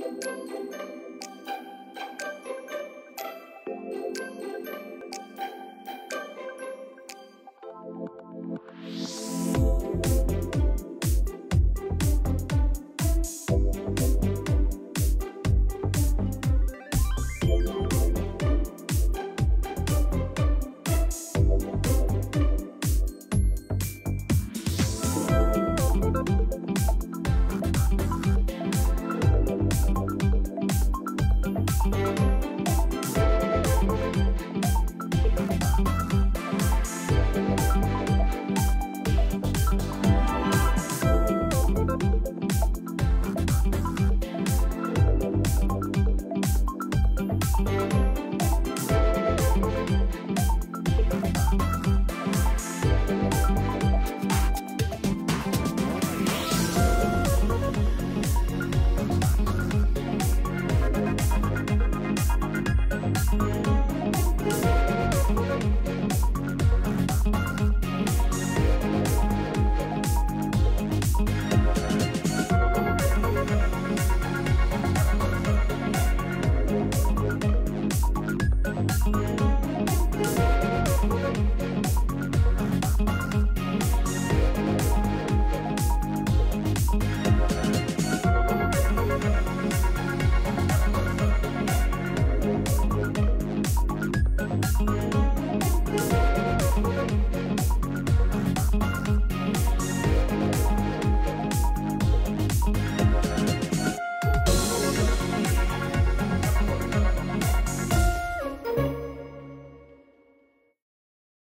フフフ。